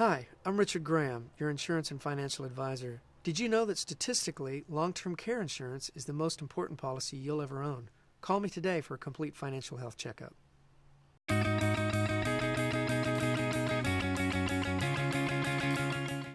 Hi, I'm Richard Graham, your insurance and financial advisor. Did you know that statistically, long term care insurance is the most important policy you'll ever own? Call me today for a complete financial health checkup.